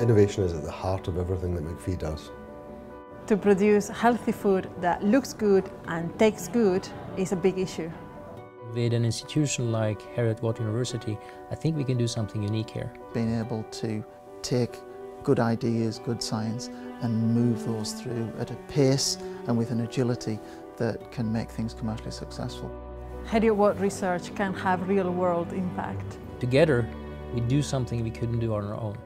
Innovation is at the heart of everything that Macphie does. To produce healthy food that looks good and tastes good is a big issue. With an institution like Heriot-Watt University, I think we can do something unique here. Being able to take good ideas, good science, and move those through at a pace and with an agility that can make things commercially successful. Heriot-Watt research can have real-world impact. Together, we do something we couldn't do on our own.